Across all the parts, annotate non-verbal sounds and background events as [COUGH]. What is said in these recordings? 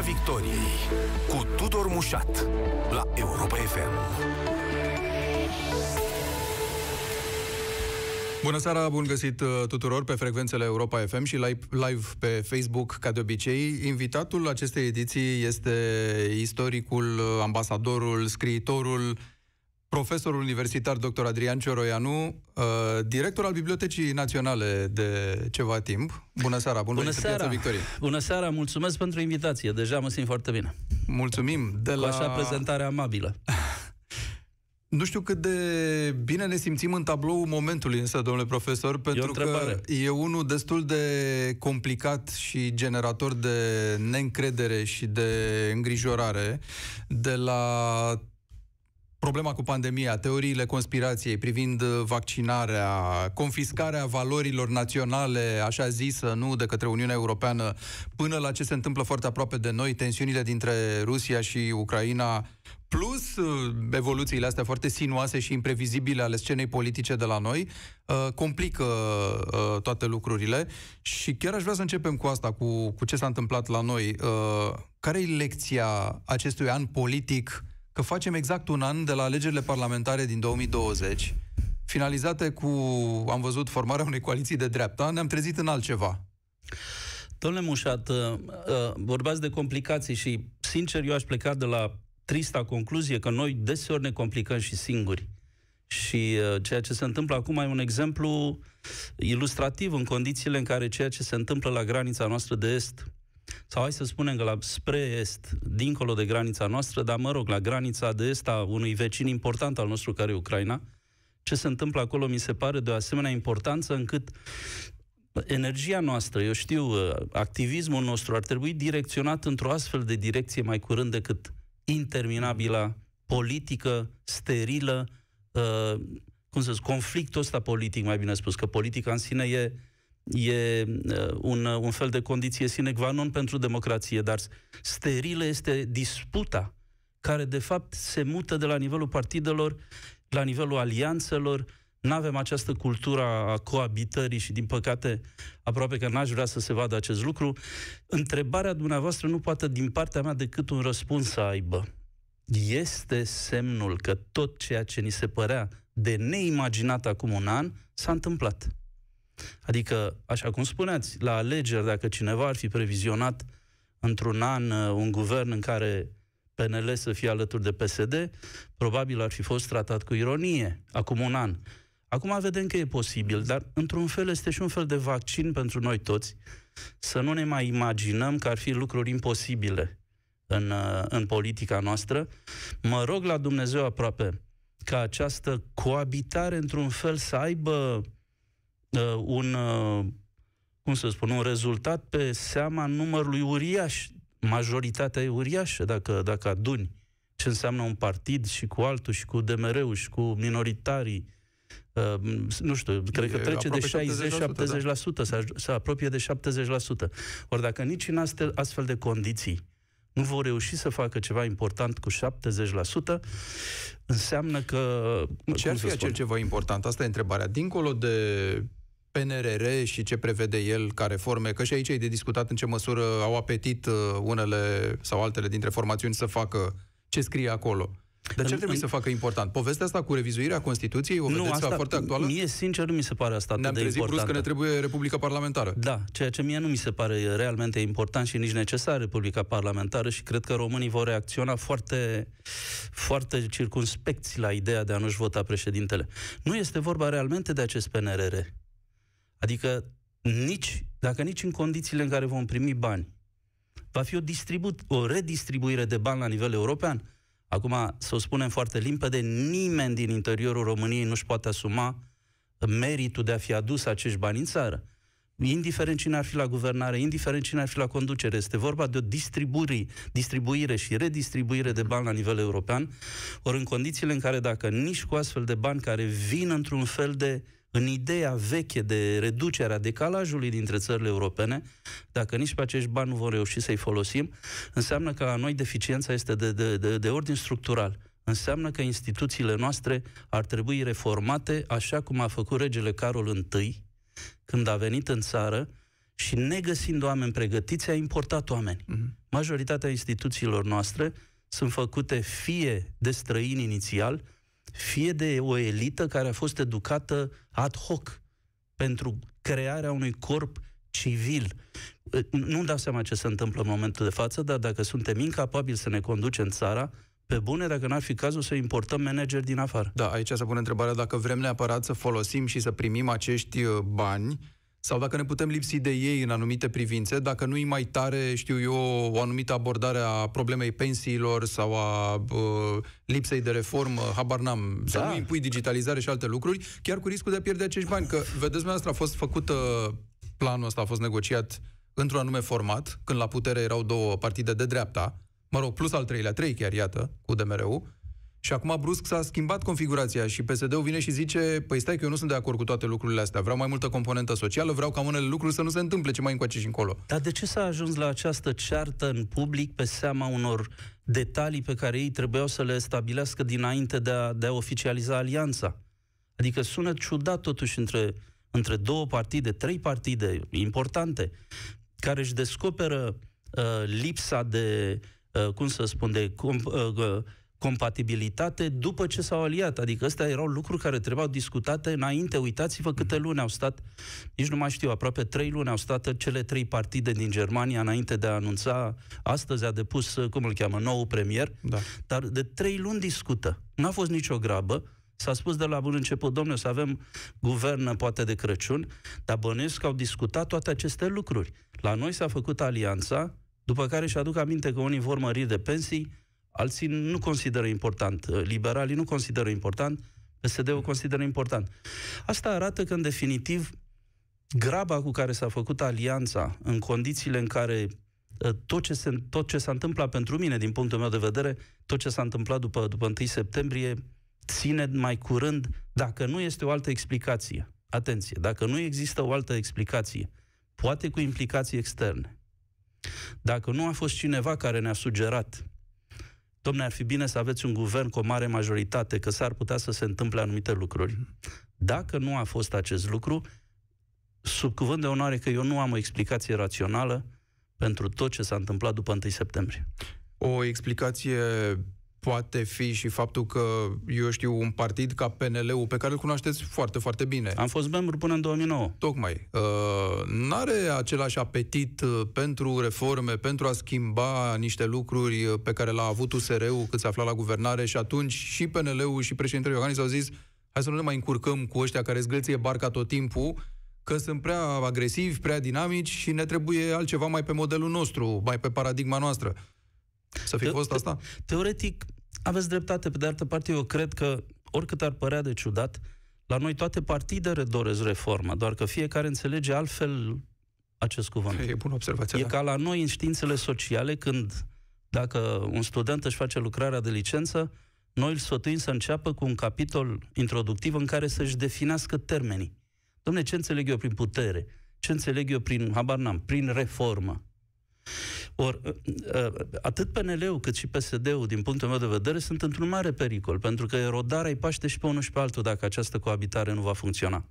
Piața Victoriei cu Tudor Mușat la Europa FM. Bună seara, bun găsit uh, tuturor pe frecvențele Europa FM și live, live pe Facebook, ca de obicei. Invitatul acestei ediții este istoricul, uh, ambasadorul, scriitorul, profesorul universitar dr. Adrian Cioroianu, uh, director al Bibliotecii Naționale de ceva timp. Bună seara, bun Bună seara. Victorie. Bună seara, mulțumesc pentru invitație. Deja mă simt foarte bine. Mulțumim. De Cu la... așa prezentare amabilă. [LAUGHS] Nu știu cât de bine ne simțim în tablou momentului însă, domnule profesor, pentru e că e unul destul de complicat și generator de neîncredere și de îngrijorare de la problema cu pandemia, teoriile conspirației privind vaccinarea, confiscarea valorilor naționale, așa zisă, nu de către Uniunea Europeană, până la ce se întâmplă foarte aproape de noi, tensiunile dintre Rusia și Ucraina, plus uh, evoluțiile astea foarte sinuoase și imprevizibile ale scenei politice de la noi, uh, complică uh, toate lucrurile și chiar aș vrea să începem cu asta, cu, cu ce s-a întâmplat la noi. Care e lecția acestui an politic că facem exact un an de la alegerile parlamentare din 2020, finalizate cu, am văzut, formarea unei coaliții de dreapta, ne-am trezit în altceva. Domnule Mușat, uh, uh, vorbeați de complicații și, sincer, eu aș pleca de la trista concluzie că noi deseori ne complicăm și singuri. Și uh, ceea ce se întâmplă acum e un exemplu ilustrativ în condițiile în care ceea ce se întâmplă la granița noastră de est sau hai să spunem că la spre est, dincolo de granița noastră, dar mă rog, la granița de est a unui vecin important al nostru care e Ucraina, ce se întâmplă acolo mi se pare de o asemenea importanță încât energia noastră, eu știu, activismul nostru ar trebui direcționat într-o astfel de direcție mai curând decât interminabila, politică, sterilă, uh, cum să zic, conflictul ăsta politic, mai bine spus, că politica în sine e e uh, un, uh, un fel de condiție sine qua non pentru democrație, dar sterilă este disputa care de fapt se mută de la nivelul partidelor la nivelul alianțelor, nu avem această cultură a coabitării și, din păcate, aproape că n-aș vrea să se vadă acest lucru. Întrebarea dumneavoastră nu poate, din partea mea, decât un răspuns să aibă. Este semnul că tot ceea ce ni se părea de neimaginat acum un an s-a întâmplat. Adică, așa cum spuneați, la alegeri, dacă cineva ar fi previzionat într-un an uh, un guvern în care PNL să fie alături de PSD, probabil ar fi fost tratat cu ironie acum un an. Acum vedem că e posibil, dar într-un fel este și un fel de vaccin pentru noi toți să nu ne mai imaginăm că ar fi lucruri imposibile în, uh, în politica noastră. Mă rog la Dumnezeu aproape ca această coabitare într-un fel să aibă uh, un, uh, cum să spun, un rezultat pe seama numărului uriaș. Majoritatea e uriașă dacă, dacă aduni ce înseamnă un partid și cu altul și cu DMR-ul și cu minoritarii. Uh, nu știu, cred că trece de 60-70%, da. se, se apropie de 70%. Ori dacă nici în astfel, astfel de condiții nu vor reuși să facă ceva important cu 70%, înseamnă că... Ce ar fi acel ceva important? Asta e întrebarea. Dincolo de PNRR și ce prevede el ca reforme, că și aici e de discutat în ce măsură au apetit uh, unele sau altele dintre formațiuni să facă ce scrie acolo. Dar ce trebuie în... să facă important? Povestea asta cu revizuirea Constituției, o vedeți nu, asta, foarte actuală? Mie, sincer, nu mi se pare asta Ne-am de trezit brusc că ne trebuie Republica Parlamentară. Da, ceea ce mie nu mi se pare realmente important și nici necesar Republica Parlamentară și cred că românii vor reacționa foarte, foarte circunspecți la ideea de a nu-și vota președintele. Nu este vorba realmente de acest PNRR. Adică nici, dacă nici în condițiile în care vom primi bani, va fi o, distribu- o redistribuire de bani la nivel european. Acum, să o spunem foarte limpede, nimeni din interiorul României nu-și poate asuma meritul de a fi adus acești bani în țară. Indiferent cine ar fi la guvernare, indiferent cine ar fi la conducere, este vorba de o distribuire, distribuire și redistribuire de bani la nivel european, ori în condițiile în care dacă nici cu astfel de bani care vin într-un fel de uh, în ideea veche de reducerea decalajului dintre țările europene, dacă nici pe acești bani nu vom reuși să-i folosim, înseamnă că la noi deficiența este de, de, de, de ordin structural. Înseamnă că instituțiile noastre ar trebui reformate așa cum a făcut regele Carol I, când a venit în țară și negăsind oameni pregătiți, a importat oameni. Uh-huh. Majoritatea instituțiilor noastre sunt făcute fie de străini inițial, fie de o elită care a fost educată ad hoc pentru crearea unui corp civil. Nu-mi dau seama ce se întâmplă în momentul de față, dar dacă suntem incapabili să ne conducem țara, pe bune, dacă n-ar fi cazul să importăm manageri din afară. Da, aici se pune întrebarea dacă vrem neapărat să folosim și să primim acești uh, bani sau dacă ne putem lipsi de ei în anumite privințe, dacă nu-i mai tare, știu eu, o anumită abordare a problemei pensiilor sau a uh, lipsei de reformă, habar n-am, da. să nu impui digitalizare și alte lucruri, chiar cu riscul de a pierde acești bani. Că, vedeți, dumneavoastră, a fost făcută, planul ăsta a fost negociat într-un anume format, când la putere erau două partide de dreapta, mă rog, plus al treilea, trei chiar, iată, cu DMR-ul, și acum brusc s-a schimbat configurația și PSD-ul vine și zice, păi stai că eu nu sunt de acord cu toate lucrurile astea, vreau mai multă componentă socială, vreau ca unele lucruri să nu se întâmple ce mai încoace și încolo. Dar de ce s-a ajuns la această ceartă în public pe seama unor detalii pe care ei trebuiau să le stabilească dinainte de a, de a oficializa alianța? Adică sună ciudat totuși între, între două partide, trei partide importante, care își descoperă uh, lipsa de, uh, cum să spun, de uh, uh, compatibilitate după ce s-au aliat. Adică astea erau lucruri care trebuiau discutate înainte. Uitați-vă câte mm. luni au stat, nici nu mai știu, aproape trei luni au stat cele trei partide din Germania înainte de a anunța. Astăzi a depus, cum îl cheamă, nou premier. Da. Dar de trei luni discută. N-a fost nicio grabă. S-a spus de la bun început, domnule, să avem guvern poate de Crăciun, dar bănuiesc că au discutat toate aceste lucruri. La noi s-a făcut alianța, după care și aduc aminte că unii vor mări de pensii, Alții nu consideră important. Uh, liberalii nu consideră important. PSD-ul consideră important. Asta arată că, în definitiv, graba cu care s-a făcut alianța, în condițiile în care uh, tot ce, se, tot ce s-a întâmplat pentru mine, din punctul meu de vedere, tot ce s-a întâmplat după, după 1 septembrie, ține mai curând, dacă nu este o altă explicație. Atenție, dacă nu există o altă explicație, poate cu implicații externe, dacă nu a fost cineva care ne-a sugerat domne, ar fi bine să aveți un guvern cu o mare majoritate, că s-ar putea să se întâmple anumite lucruri. Dacă nu a fost acest lucru, sub cuvânt de onoare că eu nu am o explicație rațională pentru tot ce s-a întâmplat după 1 septembrie. O explicație poate fi și faptul că, eu știu, un partid ca PNL-ul, pe care îl cunoașteți foarte, foarte bine. Am fost membru până în 2009. Tocmai. Uh, n-are același apetit uh, pentru reforme, pentru a schimba niște lucruri uh, pe care l-a avut USR-ul cât se afla la guvernare și atunci și PNL-ul și președintele Iohannis au zis hai să nu ne mai încurcăm cu ăștia care zgâlție barca tot timpul, că sunt prea agresivi, prea dinamici și ne trebuie altceva mai pe modelul nostru, mai pe paradigma noastră. Să fi fost asta? Teoretic, aveți dreptate. Pe de altă parte, eu cred că, oricât ar părea de ciudat, la noi toate partidele doresc reformă, doar că fiecare înțelege altfel acest cuvânt. E bună observație. E da. ca la noi în științele sociale, când dacă un student își face lucrarea de licență, noi îl sfătuim să înceapă cu un capitol introductiv în care să-și definească termenii. Domne, ce înțeleg eu prin putere? Ce înțeleg eu prin, habar n-am, prin reformă? Or, ă, ă, atât PNL-ul cât și PSD-ul, din punctul meu de vedere, sunt într-un mare pericol, pentru că erodarea îi paște și pe unul și pe altul dacă această coabitare nu va funcționa.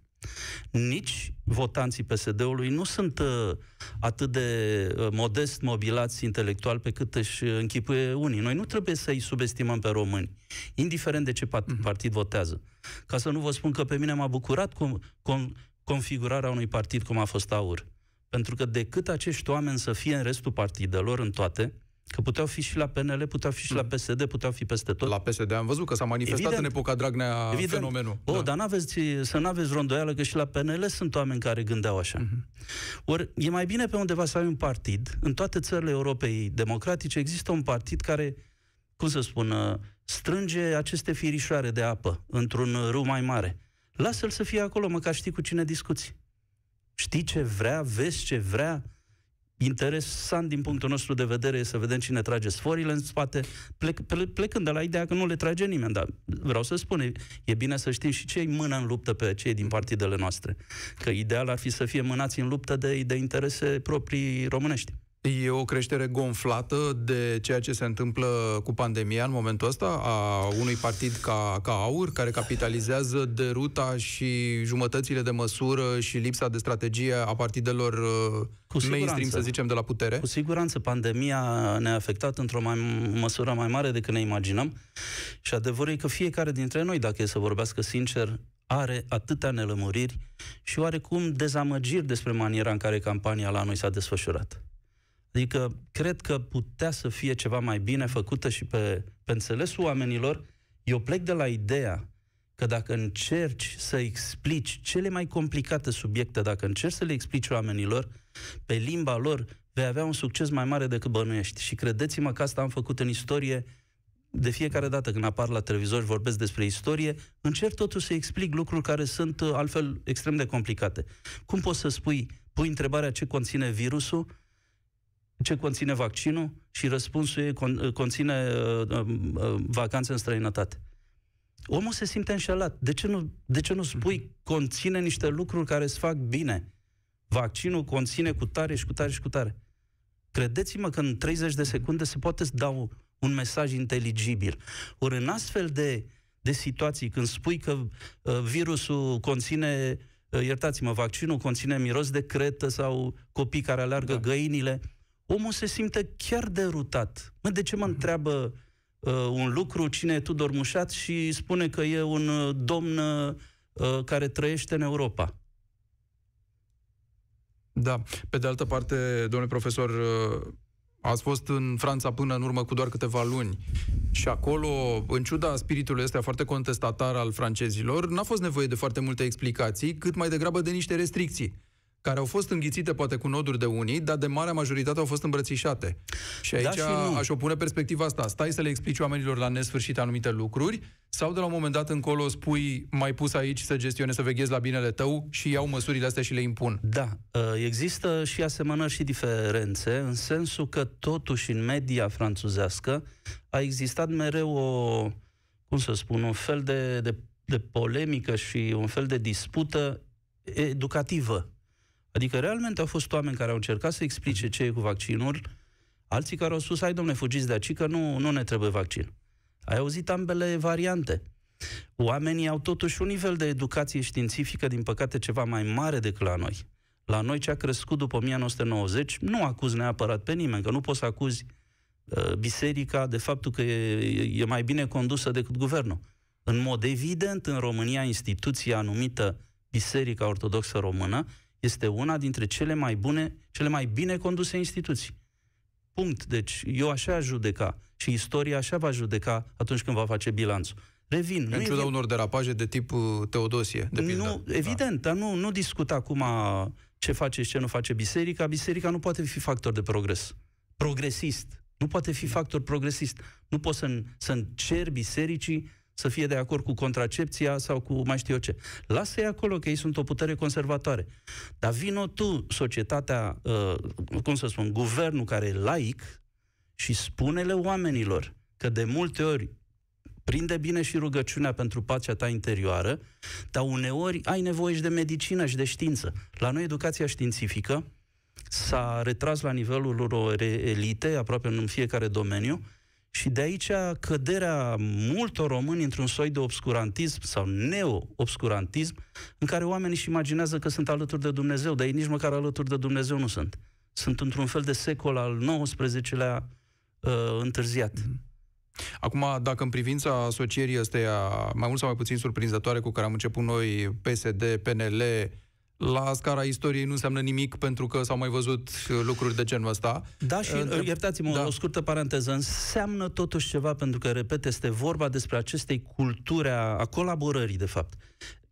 Nici votanții PSD-ului nu sunt uh, atât de uh, modest mobilați intelectual pe cât își închipuie unii. Noi nu trebuie să-i subestimăm pe români, indiferent de ce mhm. partid votează. Ca să nu vă spun că pe mine m-a bucurat cum, cum, configurarea unui partid cum a fost AUR. Pentru că decât acești oameni să fie în restul partidelor, în toate, Că puteau fi și la PNL, puteau fi și la PSD, puteau fi peste tot. La PSD am văzut că s-a manifestat evident, în epoca Dragnea evident. fenomenul. O, da. dar n-aveți, să nu aveți rondoială că și la PNL sunt oameni care gândeau așa. Uh-huh. Ori e mai bine pe undeva să ai un partid. În toate țările Europei democratice există un partid care, cum să spun, strânge aceste firișoare de apă într-un râu mai mare. Lasă-l să fie acolo, măcar știi cu cine discuți știi ce vrea, vezi ce vrea. Interesant din punctul nostru de vedere e să vedem cine trage sforile în spate, plec, plecând de la ideea că nu le trage nimeni, dar vreau să spun, e bine să știm și cei mână în luptă pe cei din partidele noastre. Că ideal ar fi să fie mânați în luptă de, de interese proprii românești. E o creștere gonflată de ceea ce se întâmplă cu pandemia în momentul ăsta a unui partid ca, ca AUR, care capitalizează de ruta și jumătățile de măsură și lipsa de strategie a partidelor uh, cu mainstream, să zicem, de la putere? Cu siguranță. Pandemia ne-a afectat într-o mai, măsură mai mare decât ne imaginăm și adevărul e că fiecare dintre noi, dacă e să vorbească sincer, are atâtea nelămuriri și oarecum dezamăgiri despre maniera în care campania la noi s-a desfășurat. Adică, cred că putea să fie ceva mai bine făcută și pe, pe înțelesul oamenilor. Eu plec de la ideea că dacă încerci să explici cele mai complicate subiecte, dacă încerci să le explici oamenilor pe limba lor, vei avea un succes mai mare decât bănuiești. Și credeți-mă că asta am făcut în istorie de fiecare dată când apar la televizor și vorbesc despre istorie, încerc totuși să explic lucruri care sunt uh, altfel extrem de complicate. Cum poți să spui, pui întrebarea ce conține virusul ce conține vaccinul și răspunsul e con, conține uh, uh, uh, vacanțe în străinătate. Omul se simte înșelat. De ce nu, de ce nu spui conține niște lucruri care îți fac bine? Vaccinul conține cu tare și cu tare și cu tare. Credeți-mă că în 30 de secunde se poate da un, un mesaj inteligibil. Ori în astfel de, de situații, când spui că uh, virusul conține, uh, iertați-mă, vaccinul conține miros de cretă sau copii care alergă da. găinile, omul se simte chiar derutat. Mă, de ce mă întreabă uh, un lucru cine e Tudor Mușat și spune că e un uh, domn uh, care trăiește în Europa? Da. Pe de altă parte, domnule profesor, uh, ați fost în Franța până în urmă cu doar câteva luni și acolo, în ciuda spiritului ăsta foarte contestatar al francezilor, n-a fost nevoie de foarte multe explicații, cât mai degrabă de niște restricții care au fost înghițite poate cu noduri de unii, dar de marea majoritate au fost îmbrățișate. Și aici da și aș opune perspectiva asta. Stai să le explici oamenilor la nesfârșit anumite lucruri sau de la un moment dat încolo spui mai pus aici să gestionezi, să veghezi la binele tău și iau măsurile astea și le impun. Da, ă, există și asemănări și diferențe, în sensul că totuși în media franțuzească a existat mereu o, cum să spun, un fel de, de, de polemică și un fel de dispută educativă Adică realmente au fost oameni care au încercat să explice ce e cu vaccinul, alții care au spus, hai domne, fugiți de aici că nu, nu ne trebuie vaccin. Ai auzit ambele variante. Oamenii au totuși un nivel de educație științifică, din păcate, ceva mai mare decât la noi. La noi ce a crescut după 1990, nu acuz neapărat pe nimeni, că nu poți să acuzi uh, biserica de faptul că e, e mai bine condusă decât guvernul. În mod evident, în România, instituția numită Biserica Ortodoxă Română este una dintre cele mai bune, cele mai bine conduse instituții. Punct. Deci eu așa aș judeca și istoria așa va judeca atunci când va face bilanțul. Revin. În ciuda unor derapaje de tip uh, Teodosie, de pildă. Nu, evident, da. dar nu, nu discut acum ce face și ce nu face biserica. Biserica nu poate fi factor de progres. Progresist. Nu poate fi factor progresist. Nu poți să, să cer bisericii să fie de acord cu contracepția sau cu mai știu eu ce. Lasă-i acolo că ei sunt o putere conservatoare. Dar vino tu, societatea, uh, cum să spun, guvernul care e laic și spune-le oamenilor că de multe ori prinde bine și rugăciunea pentru pacea ta interioară, dar uneori ai nevoie și de medicină și de știință. La noi educația științifică s-a retras la nivelul lor elite, aproape în fiecare domeniu, și de aici căderea multor români într-un soi de obscurantism sau neo-obscurantism, în care oamenii își imaginează că sunt alături de Dumnezeu, dar ei nici măcar alături de Dumnezeu nu sunt. Sunt într-un fel de secol al XIX-lea uh, întârziat. Mm-hmm. Acum, dacă în privința asocierii ăsteia, mai mult sau mai puțin surprinzătoare cu care am început noi, PSD, PNL, la scara istoriei nu înseamnă nimic pentru că s-au mai văzut lucruri de genul ăsta. Da, și Între... iertați-mă da. o scurtă paranteză, înseamnă totuși ceva pentru că, repet, este vorba despre acestei culturi a, a colaborării, de fapt.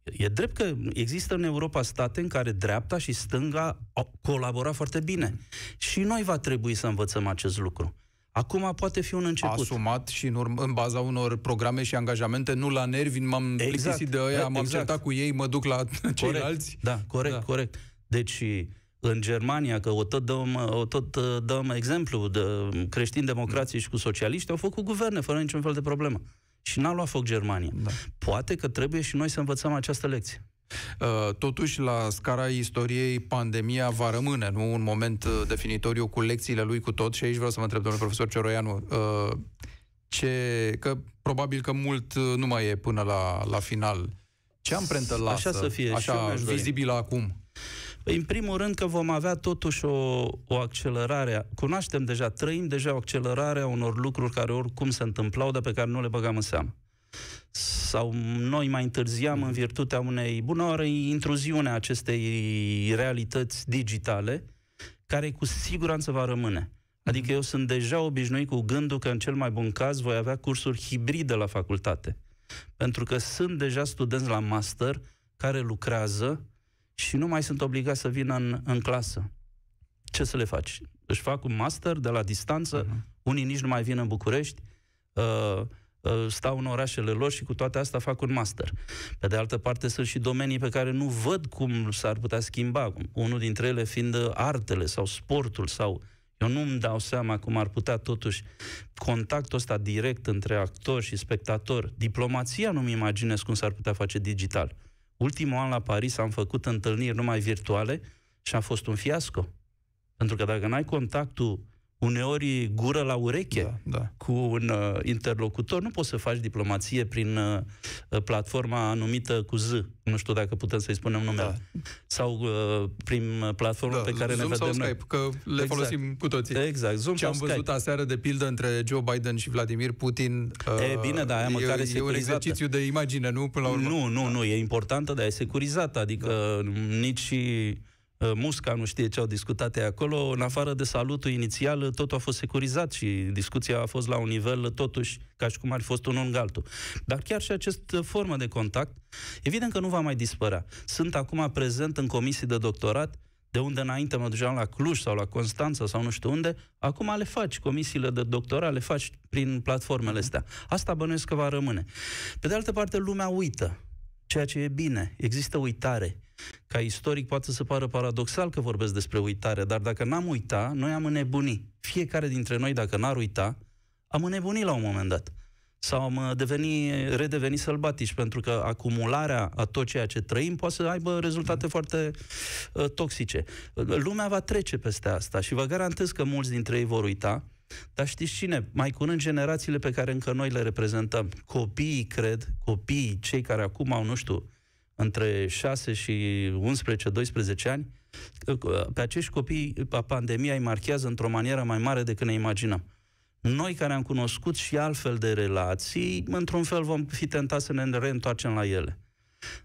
E drept că există în Europa state în care dreapta și stânga au colaborat foarte bine. Și noi va trebui să învățăm acest lucru. Acum poate fi un început. Asumat și în, urm- în baza unor programe și angajamente, nu la nervi, m-am exact. plictisit de ăia, m-am exact. certat cu ei, mă duc la [LAUGHS] corect. ceilalți. Da, corect, da. corect. Deci în Germania, că o tot dăm, o tot uh, dăm exemplu de creștini democrații și cu socialiști, au făcut guverne fără niciun fel de problemă. Și n-a luat foc Germania. Da. Poate că trebuie și noi să învățăm această lecție. Uh, totuși, la scara istoriei, pandemia va rămâne, nu un moment uh, definitoriu cu lecțiile lui cu tot. Și aici vreau să vă întreb, domnule profesor Ceroianu, uh, ce, că probabil că mult nu mai e până la, la final. Ce amprentă lasă, așa, să fie, așa vizibilă acum? Păi, în primul rând că vom avea totuși o, o accelerare. Cunoaștem deja, trăim deja o accelerare a unor lucruri care oricum se întâmplau, dar pe care nu le băgam în seamă sau noi mai întârziam în virtutea unei bună oară intruziune a acestei realități digitale, care cu siguranță va rămâne. Adică eu sunt deja obișnuit cu gândul că în cel mai bun caz voi avea cursuri hibride la facultate. Pentru că sunt deja studenți la master care lucrează și nu mai sunt obligați să vină în, în clasă. Ce să le faci? Își fac un master de la distanță, uh-huh. unii nici nu mai vin în București, uh, Uh, stau în orașele lor și cu toate astea fac un master. Pe de altă parte, sunt și domenii pe care nu văd cum s-ar putea schimba. Unul dintre ele fiind artele sau sportul sau eu nu îmi dau seama cum ar putea totuși contactul ăsta direct între actor și spectator. Diplomația nu-mi imaginez cum s-ar putea face digital. Ultimul an la Paris am făcut întâlniri numai virtuale și a fost un fiasco. Pentru că dacă n-ai contactul uneori gură la ureche da, da. cu un uh, interlocutor. Nu poți să faci diplomație prin uh, uh, platforma anumită cu Z. Nu știu dacă putem să-i spunem numele. Da. Sau uh, prin platforma da, pe care Zoom ne vedem sau noi. Skype, că le exact. folosim cu toții. Exact, Zoom Ce am văzut Skype. aseară, de pildă, între Joe Biden și Vladimir Putin... Uh, e bine, da, aia măcar e, e un exercițiu de imagine, nu? Până la urmă. Nu, nu, da. nu, e importantă, dar e securizată. Adică da. nici Uh, Musca nu știe ce au discutat acolo, în afară de salutul inițial, totul a fost securizat și discuția a fost la un nivel totuși ca și cum ar fi fost unul în altul. Dar chiar și această formă de contact, evident că nu va mai dispărea. Sunt acum prezent în comisii de doctorat, de unde înainte mă duceam la Cluj sau la Constanța sau nu știu unde, acum le faci, comisiile de doctorat le faci prin platformele astea. Asta bănuiesc că va rămâne. Pe de altă parte, lumea uită, ceea ce e bine. Există uitare. Ca istoric poate să pară paradoxal că vorbesc despre uitare, dar dacă n-am uita, noi am înnebuni. Fiecare dintre noi, dacă n-ar uita, am înnebunit la un moment dat. Sau am uh, deveni, redeveni sălbatici, pentru că acumularea a tot ceea ce trăim poate să aibă rezultate foarte uh, toxice. Lumea va trece peste asta și vă garantez că mulți dintre ei vor uita, dar știți cine? Mai curând generațiile pe care încă noi le reprezentăm. Copiii, cred, copiii, cei care acum au, nu știu, între 6 și 11-12 ani, pe acești copii pandemia îi marchează într-o manieră mai mare decât ne imaginăm. Noi care am cunoscut și altfel de relații, într-un fel vom fi tentați să ne reîntoarcem la ele.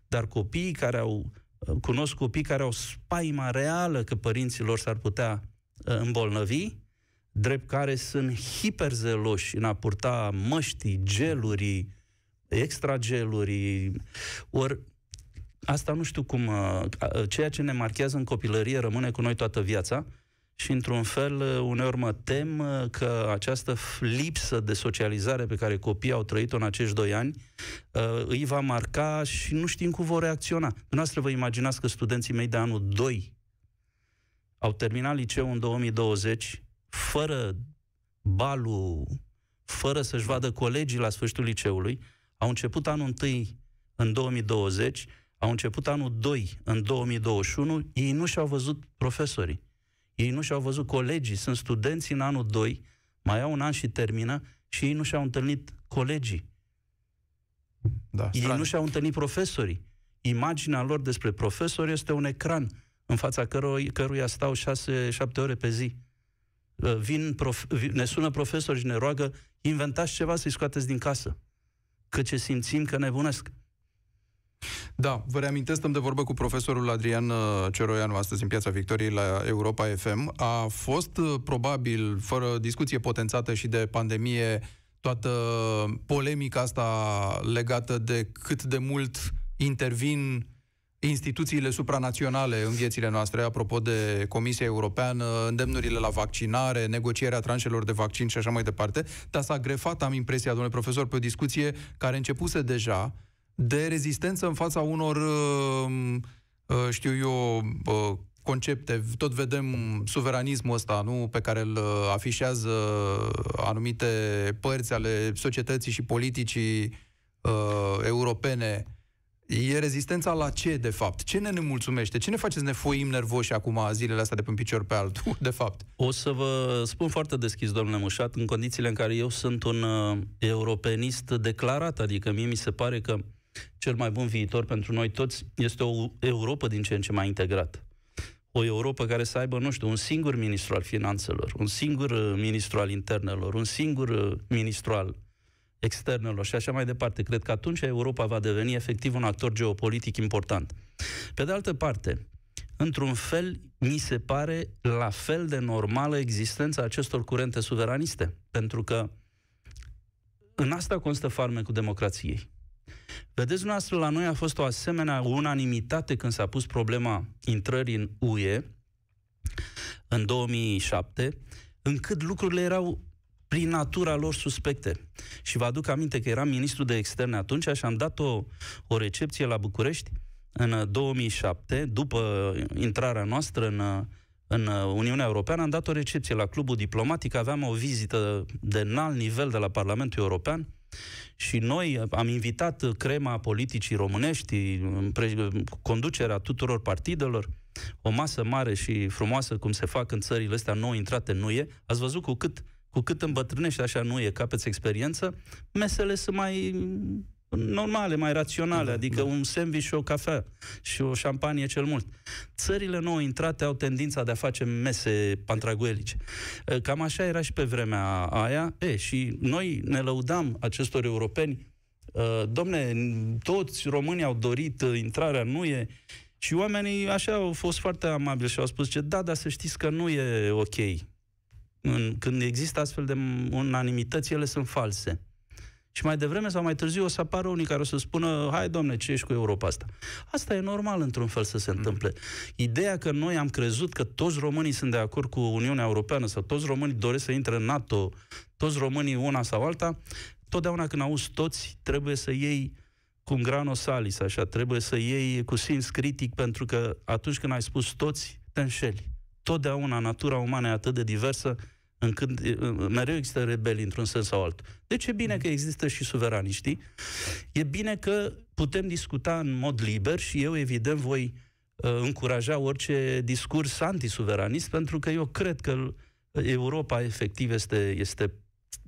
Dar copiii care au, cunosc copii care au spaima reală că părinților s-ar putea uh, îmbolnăvi, drept care sunt hiperzeloși în a purta măștii, geluri, extrageluri, ori asta nu știu cum, uh, uh, ceea ce ne marchează în copilărie rămâne cu noi toată viața și într-un fel uh, uneori mă tem că această lipsă de socializare pe care copiii au trăit-o în acești doi ani îi va marca și nu știm cum vor reacționa. Dumneavoastră vă imaginați că studenții mei de anul 2 au terminat liceul în 2020 fără balul, fără să-și vadă colegii la sfârșitul liceului, au început anul 1 în 2020 au început anul 2 în 2021, ei nu și-au văzut profesorii. Ei nu și-au văzut colegii, sunt studenți în anul 2, mai au un an și termină și ei nu și-au întâlnit colegii. Da, ei strane. nu și-au întâlnit profesorii. Imaginea lor despre profesori este un ecran în fața cărui, căruia stau 6-7 ore pe zi. Uh, vin prof, ne sună profesori și ne roagă, inventați ceva să-i scoateți din casă. Că ce simțim că nebunesc. Da, vă reamintesc, stăm de vorbă cu profesorul Adrian uh, Ceroianu astăzi în Piața Victoriei la Europa FM. A fost uh, probabil, fără discuție potențată și de pandemie, toată polemica asta legată de cât de mult intervin instituțiile supranaționale în viețile noastre, apropo de Comisia Europeană, îndemnurile la vaccinare, negocierea tranșelor de vaccin și așa mai departe, dar s-a grefat, am impresia, domnule profesor, pe o discuție care începuse deja, de rezistență în fața unor, uh, uh, știu eu, uh, concepte. Tot vedem suveranismul ăsta, nu, pe care îl afișează anumite părți ale societății și politicii uh, europene. E rezistența la ce, de fapt? Ce ne nemulțumește? Ce ne face să ne foim nervoși acum zilele astea de pe un picior pe altul, [LAUGHS] de fapt? O să vă spun foarte deschis, domnule Mușat, în condițiile în care eu sunt un uh, europenist declarat, adică mie mi se pare că cel mai bun viitor pentru noi toți este o Europa din ce în ce mai integrată. O Europa care să aibă, nu știu, un singur ministru al finanțelor, un singur uh, ministru al internelor, un singur uh, ministru al externelor și așa mai departe. Cred că atunci Europa va deveni efectiv un actor geopolitic important. Pe de altă parte, într-un fel, mi se pare la fel de normală existența acestor curente suveraniste, pentru că în asta constă farmecul democrației. Vedeți, noastră, la noi a fost o asemenea unanimitate când s-a pus problema intrării în UE în 2007, încât lucrurile erau prin natura lor suspecte. Și vă aduc aminte că eram ministru de externe atunci și am dat o, o recepție la București în 2007, după intrarea noastră în, în Uniunea Europeană, am dat o recepție la clubul diplomatic, aveam o vizită de înalt nivel de la Parlamentul European și noi am invitat crema politicii românești, conducerea tuturor partidelor, o masă mare și frumoasă, cum se fac în țările astea nou intrate nu e. Ați văzut cu cât cu cât îmbătrânești așa nu e, capeți experiență, mesele sunt mai normale, mai raționale, da, adică da. un sandwich și o cafea și o șampanie cel mult. Țările nou intrate au tendința de a face mese pantraguelice. Cam așa era și pe vremea aia. E, și noi ne lăudam acestor europeni domne, toți românii au dorit intrarea, nu e și oamenii așa au fost foarte amabili și au spus că da, dar să știți că nu e ok în, când există astfel de unanimități, ele sunt false. Și mai devreme sau mai târziu o să apară unii care o să spună, hai domne, ce ești cu Europa asta? Asta e normal într-un fel să se mm. întâmple. Ideea că noi am crezut că toți românii sunt de acord cu Uniunea Europeană sau toți românii doresc să intre în NATO, toți românii una sau alta, totdeauna când auzi toți, trebuie să iei cu un grano salis, așa, trebuie să iei cu simț critic, pentru că atunci când ai spus toți, te înșeli. Totdeauna natura umană e atât de diversă încât mereu există rebeli într-un sens sau altul. Deci e bine că există și suveraniștii, e bine că putem discuta în mod liber și eu, evident, voi uh, încuraja orice discurs antisuveranist, pentru că eu cred că Europa efectiv este, este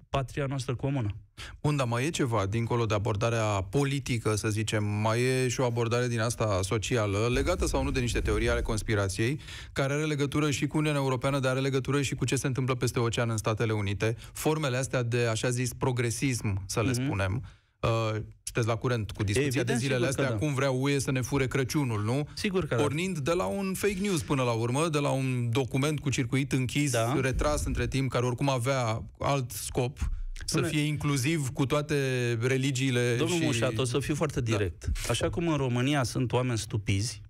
patria noastră comună. Bun, dar mai e ceva, dincolo de abordarea politică, să zicem, mai e și o abordare din asta socială, legată sau nu de niște teorii ale conspirației, care are legătură și cu Uniunea Europeană, dar are legătură și cu ce se întâmplă peste ocean în Statele Unite. Formele astea de, așa zis, progresism, să le mm-hmm. spunem, Uh, sunteți la curent cu discuția Evident, de zilele astea, da. cum vrea UE să ne fure Crăciunul, nu? Sigur că da. Pornind da. de la un fake news până la urmă, de la un document cu circuit închis, da. retras între timp, care oricum avea alt scop, să fie inclusiv cu toate religiile Domnul și... Mușat, o să fiu foarte da. direct. Da. Așa cum în România sunt oameni stupizi,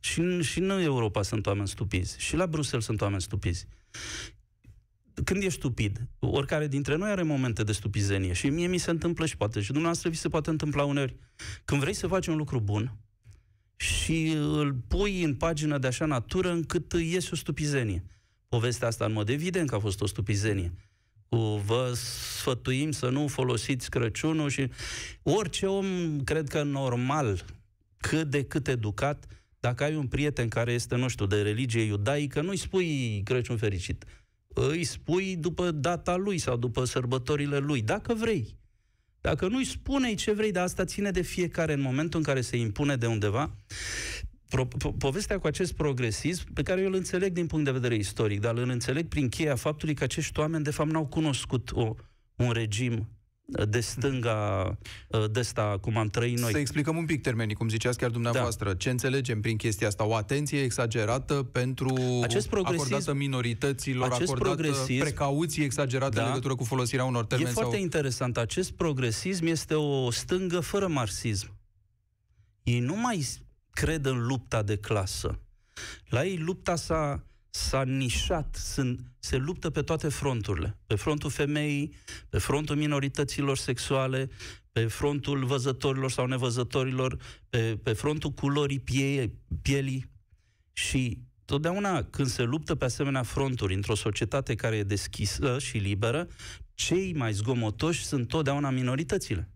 și în, și în Europa sunt oameni stupizi, și la Bruxelles sunt oameni stupizi. Când ești stupid, oricare dintre noi are momente de stupizenie și mie mi se întâmplă și poate și dumneavoastră vi se poate întâmpla uneori. Când vrei să faci un lucru bun și îl pui în pagină de așa natură încât iese o stupizenie. Povestea asta în mod evident că a fost o stupizenie cu vă sfătuim să nu folosiți Crăciunul și orice om, cred că normal, cât de cât educat, dacă ai un prieten care este, nu știu, de religie iudaică, nu-i spui Crăciun fericit. Îi spui după data lui sau după sărbătorile lui, dacă vrei. Dacă nu-i spune ce vrei, dar asta ține de fiecare în momentul în care se impune de undeva pro, po, povestea cu acest progresism, pe care eu îl înțeleg din punct de vedere istoric, dar îl înțeleg prin cheia faptului că acești oameni, de fapt, n-au cunoscut o, un regim de stânga de asta cum am trăit noi. Să explicăm un pic termenii, cum ziceați chiar dumneavoastră. Da. Ce înțelegem prin chestia asta? O atenție exagerată pentru acest acordată minorităților, acest acordată progresism, precauție exagerată da, în legătură cu folosirea unor termeni. E foarte sau... interesant. Acest progresism este o stângă fără marxism. Ei nu mai cred în lupta de clasă. La ei lupta s-a, s-a nișat, sunt, se luptă pe toate fronturile. Pe frontul femeii, pe frontul minorităților sexuale, pe frontul văzătorilor sau nevăzătorilor, pe, pe frontul culorii pie, pielii. Și totdeauna când se luptă pe asemenea fronturi într-o societate care e deschisă și liberă, cei mai zgomotoși sunt totdeauna minoritățile.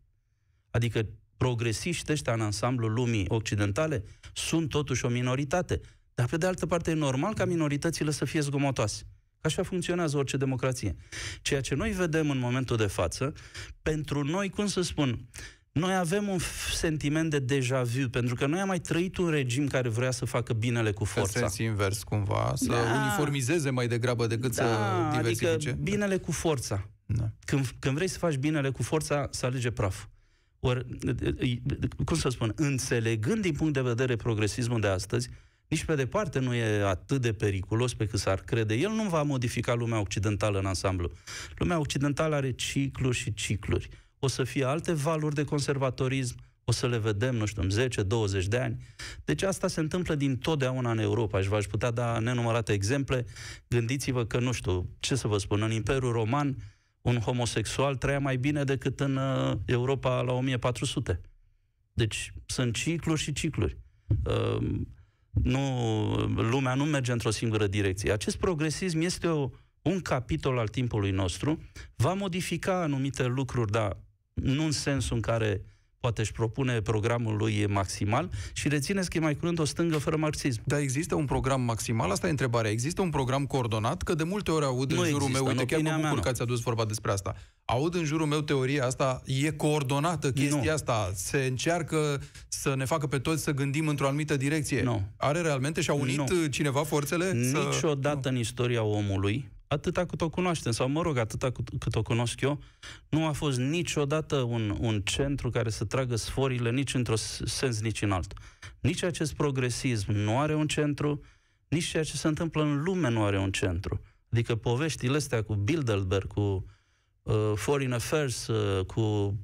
Adică progresiști ăștia în ansamblul lumii occidentale sunt totuși o minoritate. Dar pe de altă parte e normal ca minoritățile să fie zgomotoase. Așa funcționează orice democrație. Ceea ce noi vedem în momentul de față, pentru noi, cum să spun, noi avem un sentiment de deja vu, pentru că noi am mai trăit un regim care vrea să facă binele cu forța. În sens invers, cumva, să da. uniformizeze mai degrabă decât da, să adică diversifice. Adică binele cu forța. Da. Când, când vrei să faci binele cu forța, să alege praf. Ori, cum să spun, înțelegând din punct de vedere progresismul de astăzi, nici pe departe nu e atât de periculos pe cât s-ar crede. El nu va modifica lumea occidentală în ansamblu. Lumea occidentală are cicluri și cicluri. O să fie alte valuri de conservatorism, o să le vedem, nu știu, în 10-20 de ani. Deci asta se întâmplă din totdeauna în Europa și v-aș putea da nenumărate exemple. Gândiți-vă că, nu știu, ce să vă spun, în Imperiul Roman, un homosexual trăia mai bine decât în uh, Europa la 1400. Deci sunt cicluri și cicluri. Uh, nu, lumea nu merge într-o singură direcție. Acest progresism este o, un capitol al timpului nostru, va modifica anumite lucruri, dar nu în sensul în care poate își propune programul lui maximal și rețineți că e mai curând o stângă fără marxism. Da, există un program maximal? Asta e întrebarea. Există un program coordonat? Că de multe ori aud nu în jurul există, meu, uite, chiar mă bucur că ați adus vorba despre asta. Aud în jurul meu teoria asta, e coordonată chestia nu. asta, se încearcă să ne facă pe toți să gândim într-o anumită direcție. Nu. Are realmente și-a unit nu. cineva forțele? Niciodată să... în istoria omului, atâta cât o cunoaștem, sau mă rog, atâta cât o cunosc eu, nu a fost niciodată un, un centru care să tragă sforile nici într-o sens, nici în altul. Nici acest progresism nu are un centru, nici ceea ce se întâmplă în lume nu are un centru. Adică poveștile astea cu Bilderberg, cu uh, Foreign Affairs, uh, cu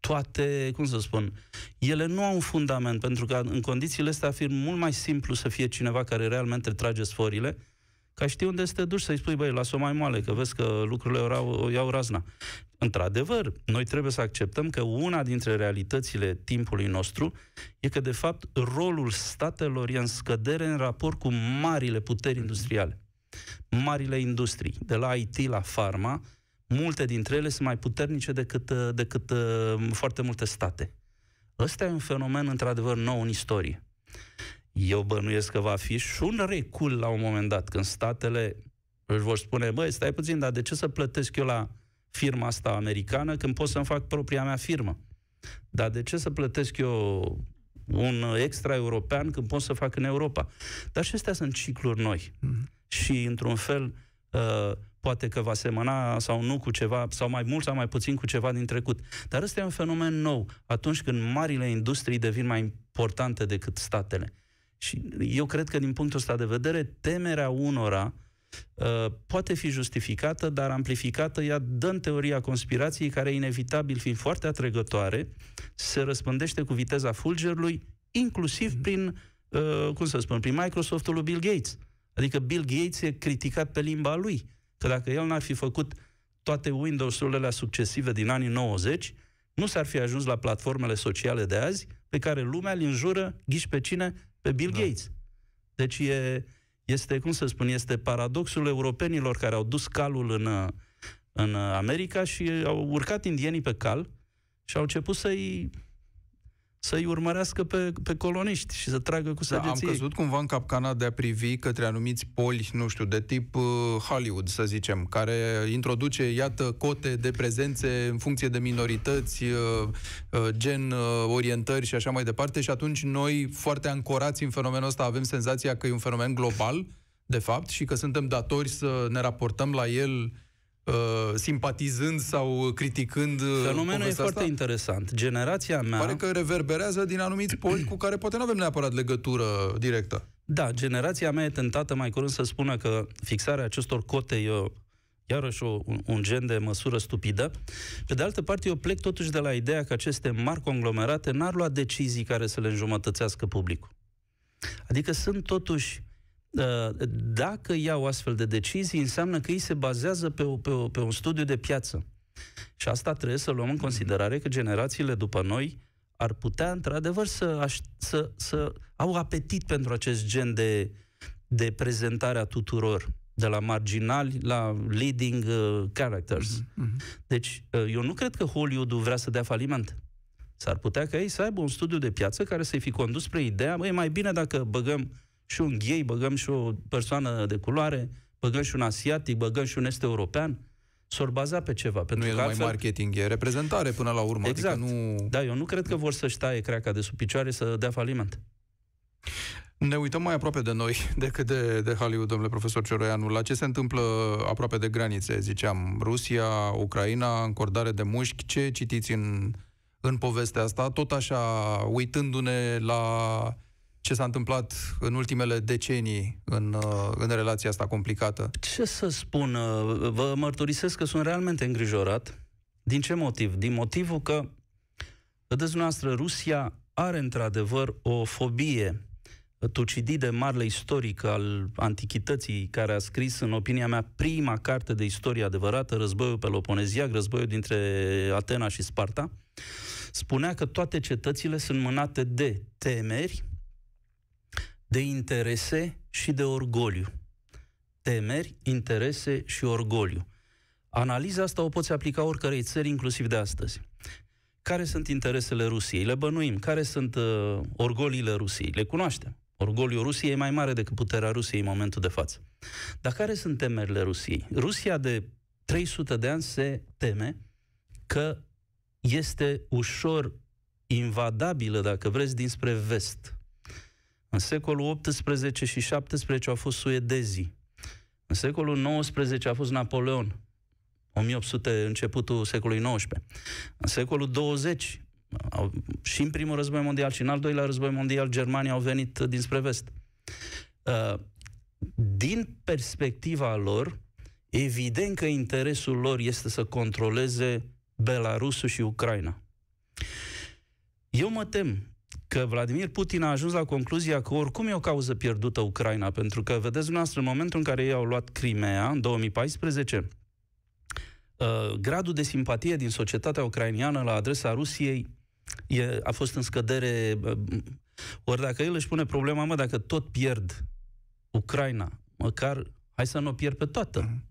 toate, cum să spun, ele nu au un fundament, pentru că în condițiile astea ar fi mult mai simplu să fie cineva care realmente trage sforile, ca știi unde să te duci să-i spui, băi, las-o mai moale, că vezi că lucrurile o iau razna. Într-adevăr, noi trebuie să acceptăm că una dintre realitățile timpului nostru e că, de fapt, rolul statelor e în scădere în raport cu marile puteri industriale. Marile industrii, de la IT la pharma, multe dintre ele sunt mai puternice decât, decât uh, foarte multe state. Ăsta e un fenomen, într-adevăr, nou în istorie. Eu bănuiesc că va fi și un recul la un moment dat, când statele își vor spune, băi, stai puțin, dar de ce să plătesc eu la firma asta americană când pot să-mi fac propria mea firmă? Dar de ce să plătesc eu un extra european când pot să fac în Europa? Dar și astea sunt cicluri noi. Mm-hmm. Și, într-un fel, uh, poate că va semăna sau nu cu ceva, sau mai mult sau mai puțin cu ceva din trecut. Dar ăsta e un fenomen nou, atunci când marile industrii devin mai importante decât statele. Și eu cred că din punctul ăsta de vedere, temerea unora uh, poate fi justificată, dar amplificată ea dă în teoria conspirației, care inevitabil fiind foarte atrăgătoare, se răspândește cu viteza fulgerului, inclusiv mm-hmm. prin, uh, cum să spun, prin Microsoft-ul lui Bill Gates. Adică Bill Gates e criticat pe limba lui. Că dacă el n-ar fi făcut toate Windows-urile succesive din anii 90, nu s-ar fi ajuns la platformele sociale de azi, pe care lumea îl înjură, ghiși pe cine, pe Bill da. Gates. Deci e, este, cum să spun, este paradoxul europenilor care au dus calul în, în America și au urcat indienii pe cal și au început să-i să-i urmărească pe, pe coloniști și să tragă cu săgeții. Da, am căzut cumva în capcana de a privi către anumiți poli, nu știu, de tip uh, Hollywood, să zicem, care introduce, iată, cote de prezențe în funcție de minorități, uh, uh, gen uh, orientări și așa mai departe și atunci noi, foarte ancorați în fenomenul ăsta, avem senzația că e un fenomen global, de fapt, și că suntem datori să ne raportăm la el Uh, simpatizând sau criticând uh, Fenomenul e foarte asta? interesant. Generația mea... Pare că reverberează din anumiți [CLEARS THROAT] poli cu care poate nu avem neapărat legătură directă. Da, generația mea e tentată mai curând să spună că fixarea acestor cote e o, iarăși o, un, un gen de măsură stupidă. Pe de altă parte, eu plec totuși de la ideea că aceste mari conglomerate n-ar lua decizii care să le înjumătățească publicul. Adică sunt totuși Uh, dacă iau astfel de decizii, înseamnă că ei se bazează pe, o, pe, o, pe un studiu de piață. Și asta trebuie să luăm în considerare că generațiile după noi ar putea, într-adevăr, să, să, să au apetit pentru acest gen de, de prezentare a tuturor, de la marginali la leading uh, characters. Mm-hmm. Deci, uh, eu nu cred că Hollywood vrea să dea faliment. S-ar putea ca ei să aibă un studiu de piață care să-i fi condus spre ideea, băi, e mai bine dacă băgăm și un gay, băgăm și o persoană de culoare, băgăm și un asiatic, băgăm și un est european, s-or baza pe ceva. Pentru nu e numai altfel... marketing, e reprezentare până la urmă. Adică exact. Adică nu... Da, eu nu cred că vor să-și taie creaca de sub picioare să dea faliment. Ne uităm mai aproape de noi [LAUGHS] decât de, de Hollywood, domnule profesor Ceroianu. La ce se întâmplă aproape de granițe, ziceam, Rusia, Ucraina, încordare de mușchi, ce citiți în, în povestea asta? Tot așa, uitându-ne la ce s-a întâmplat în ultimele decenii în, în relația asta complicată? Ce să spun? Vă mărturisesc că sunt realmente îngrijorat. Din ce motiv? Din motivul că, vedeți dumneavoastră, Rusia are într-adevăr o fobie Tucidide, marele istoric al antichității, care a scris, în opinia mea, prima carte de istorie adevărată, războiul peloponeziac, războiul dintre Atena și Sparta, spunea că toate cetățile sunt mânate de temeri, de interese și de orgoliu. Temeri, interese și orgoliu. Analiza asta o poți aplica oricărei țări, inclusiv de astăzi. Care sunt interesele Rusiei? Le bănuim. Care sunt uh, orgoliile Rusiei? Le cunoaștem. Orgoliul Rusiei e mai mare decât puterea Rusiei în momentul de față. Dar care sunt temerile Rusiei? Rusia de 300 de ani se teme că este ușor invadabilă, dacă vreți, dinspre vest. În secolul XVIII și XVII au fost suedezii. În secolul XIX a fost Napoleon. 1800, începutul secolului XIX. În secolul 20 au, și în primul război mondial și în al doilea război mondial Germania au venit dinspre vest. Uh, din perspectiva lor, evident că interesul lor este să controleze Belarusul și Ucraina. Eu mă tem că Vladimir Putin a ajuns la concluzia că oricum e o cauză pierdută Ucraina, pentru că, vedeți dumneavoastră, în momentul în care ei au luat Crimea, în 2014, uh, gradul de simpatie din societatea ucrainiană la adresa Rusiei e, a fost în scădere. Ori dacă el își pune problema, mă, dacă tot pierd Ucraina, măcar hai să nu o pierd pe toată. Mm.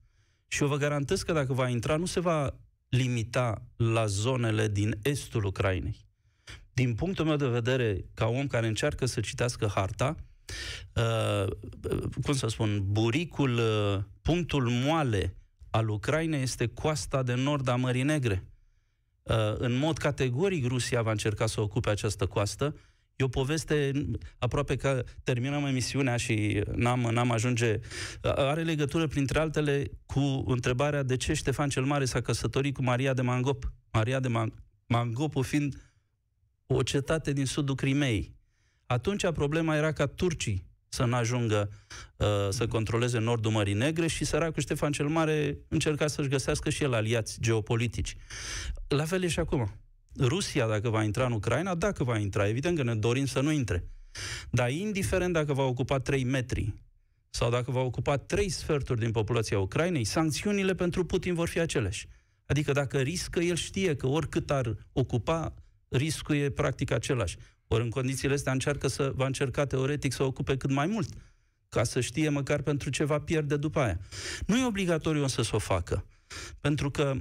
Și eu vă garantez că dacă va intra, nu se va limita la zonele din estul Ucrainei. Din punctul meu de vedere, ca om care încearcă să citească harta, uh, cum să spun, buricul, uh, punctul moale al Ucrainei este coasta de nord a Mării Negre. Uh, în mod categoric, Rusia va încerca să ocupe această coastă. E o poveste aproape că terminăm emisiunea și n-am, n-am ajunge. Uh, are legătură, printre altele, cu întrebarea de ce Ștefan cel Mare s-a căsătorit cu Maria de Mangop. Maria de Man- Mangopul fiind o cetate din sudul Crimei. Atunci problema era ca turcii să nu ajungă uh, să controleze nordul Mării Negre și săracul Ștefan cel Mare încerca să-și găsească și el aliați geopolitici. La fel e și acum. Rusia, dacă va intra în Ucraina, dacă va intra, evident că ne dorim să nu intre. Dar indiferent dacă va ocupa 3 metri sau dacă va ocupa 3 sferturi din populația Ucrainei, sancțiunile pentru Putin vor fi aceleași. Adică dacă riscă, el știe că oricât ar ocupa, riscul e practic același. Ori în condițiile astea încearcă să, va încerca teoretic să ocupe cât mai mult, ca să știe măcar pentru ce va pierde după aia. Nu e obligatoriu să o facă, pentru că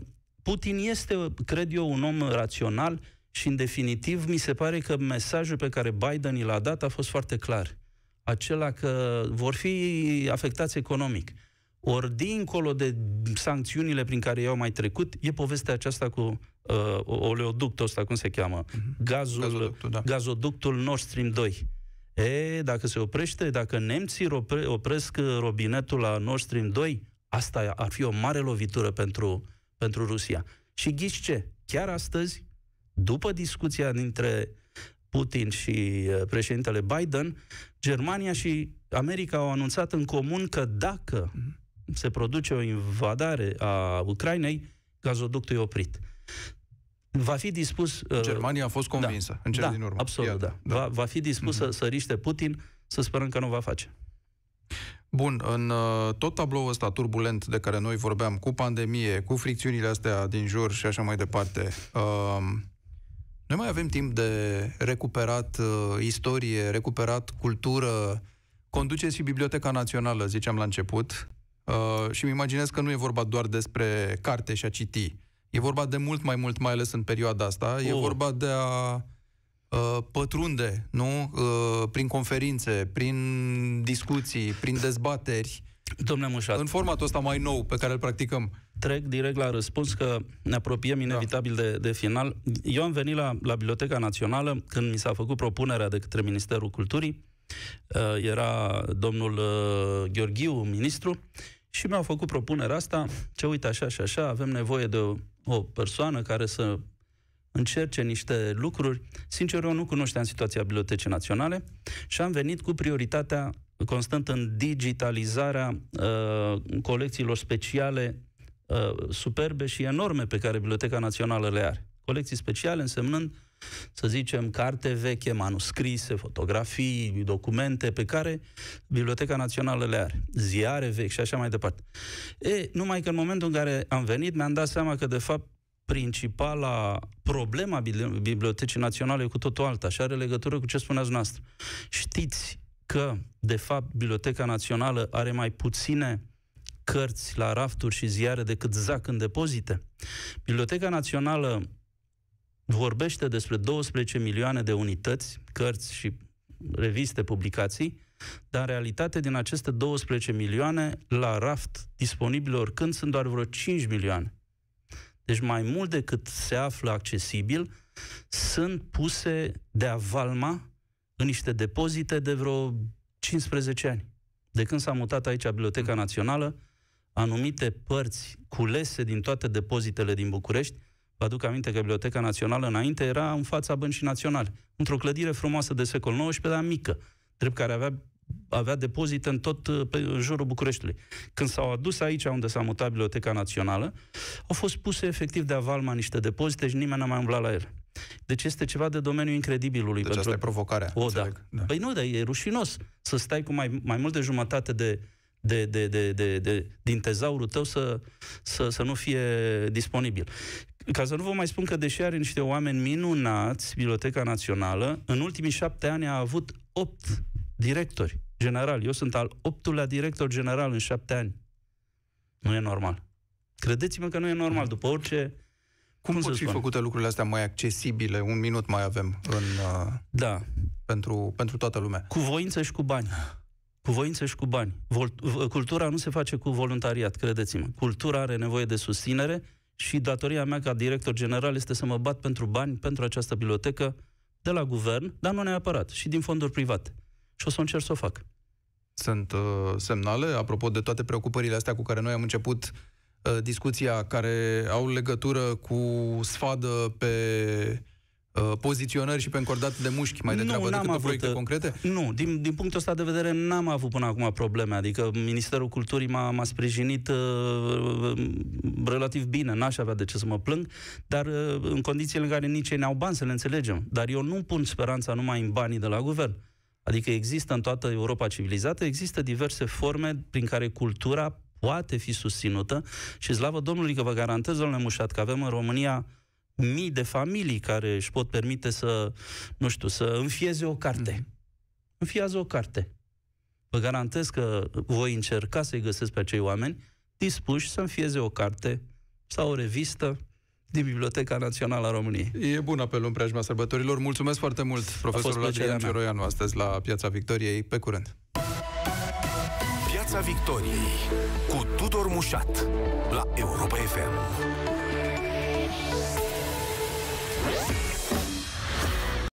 Putin este, cred eu, un om rațional și, în definitiv, mi se pare că mesajul pe care Biden l-a dat a fost foarte clar. Acela că vor fi afectați economic. Ori dincolo de sancțiunile prin care i-au mai trecut, e povestea aceasta cu uh, oleoductul ăsta, cum se cheamă? Uh-huh. Gazul, gazoductul, da. gazoductul Nord Stream 2. E, dacă se oprește, dacă nemții opre, opresc robinetul la Nord Stream 2, asta ar fi o mare lovitură pentru, pentru Rusia. Și ghiși ce? Chiar astăzi, după discuția dintre Putin și uh, președintele Biden, Germania și America au anunțat în comun că dacă uh-huh se produce o invadare a Ucrainei, gazoductul e oprit. Va fi dispus... Uh, Germania a fost convinsă, da, în cel da, din urmă. absolut, Iată, da. da. Va, va fi dispus mm-hmm. să, să riște Putin, să sperăm că nu va face. Bun, în uh, tot tabloul ăsta turbulent de care noi vorbeam, cu pandemie, cu fricțiunile astea din jur și așa mai departe, uh, noi mai avem timp de recuperat uh, istorie, recuperat cultură, conduceți și Biblioteca Națională, ziceam la început, Uh, și îmi imaginez că nu e vorba doar despre carte și a citi. E vorba de mult mai mult, mai ales în perioada asta. Oh. E vorba de a uh, pătrunde, nu? Uh, prin conferințe, prin discuții, prin dezbateri. Domnule Mușat. În formatul ăsta mai nou pe care îl practicăm. Trec direct la răspuns că ne apropiem inevitabil da. de, de final. Eu am venit la, la Biblioteca Națională când mi s-a făcut propunerea de către Ministerul Culturii. Uh, era domnul uh, Gheorghiu, ministru, și mi-au făcut propunerea asta, ce uite așa și așa, avem nevoie de o, o persoană care să încerce niște lucruri. Sincer, eu nu cunoșteam situația Bibliotecii Naționale și am venit cu prioritatea constant în digitalizarea uh, colecțiilor speciale uh, superbe și enorme pe care Biblioteca Națională le are. Colecții speciale însemnând, să zicem, carte veche, manuscrise, fotografii, documente pe care Biblioteca Națională le are, ziare vechi și așa mai departe. E, numai că în momentul în care am venit, mi-am dat seama că, de fapt, principala problema Bibliotecii Naționale e cu totul alta și are legătură cu ce spuneați noastră. Știți că, de fapt, Biblioteca Națională are mai puține cărți la rafturi și ziare decât zac în depozite. Biblioteca Națională vorbește despre 12 milioane de unități, cărți și reviste, publicații, dar în realitate din aceste 12 milioane, la raft disponibile oricând sunt doar vreo 5 milioane. Deci mai mult decât se află accesibil, sunt puse de avalma în niște depozite de vreo 15 ani. De când s-a mutat aici Biblioteca Națională, anumite părți culese din toate depozitele din București, vă aduc aminte că Biblioteca Națională înainte era în fața Băncii Naționale, într-o clădire frumoasă de secol XIX, dar mică, drept care avea avea depozite în tot pe, în jurul Bucureștiului. Când s-au adus aici, unde s-a mutat Biblioteca Națională, au fost puse efectiv de avalma niște depozite și nimeni n-a mai umblat la ele. Deci este ceva de domeniul incredibilului. Deci pentru... asta e provocarea. O, da. da. Păi nu, dar e rușinos să stai cu mai, mai mult de jumătate de, de, de, de, de, de, din tezaurul tău să, să, să nu fie disponibil. Ca să nu vă mai spun că, deși are niște oameni minunați, Biblioteca Națională, în ultimii șapte ani a avut opt directori generali. Eu sunt al optulea director general în șapte ani. Nu e normal. Credeți-mă că nu e normal. După orice cum, Cum pot fi spun? făcute lucrurile astea mai accesibile? Un minut mai avem în, uh, da. pentru, pentru toată lumea. Cu voință și cu bani. Cu voință și cu bani. Vol- cultura nu se face cu voluntariat, credeți-mă. Cultura are nevoie de susținere și datoria mea ca director general este să mă bat pentru bani, pentru această bibliotecă, de la guvern, dar nu neapărat, și din fonduri private. Și o să încerc să o fac. Sunt uh, semnale, apropo de toate preocupările astea cu care noi am început Uh, discuția care au legătură cu sfadă pe uh, poziționări și pe încordat de mușchi mai degrabă nu, decât avut, proiecte uh, concrete? Nu, din, din punctul ăsta de vedere n-am avut până acum probleme, adică Ministerul Culturii m-a, m-a sprijinit uh, relativ bine, n-aș avea de ce să mă plâng, dar uh, în condițiile în care nici ei n-au bani să le înțelegem. Dar eu nu pun speranța numai în banii de la guvern. Adică există în toată Europa civilizată, există diverse forme prin care cultura poate fi susținută și slavă Domnului că vă garantez, domnule Mușat, că avem în România mii de familii care își pot permite să, nu știu, să înfieze o carte. Mm. Înfiază o carte. Vă garantez că voi încerca să-i găsesc pe acei oameni dispuși să înfieze o carte sau o revistă din Biblioteca Națională a României. E bun apelul în preajma sărbătorilor. Mulțumesc foarte mult, profesorul Adrian Cioroianu, astăzi la Piața Victoriei. Pe curând! Piața Victoriei cu Tudor Mușat la Europa FM.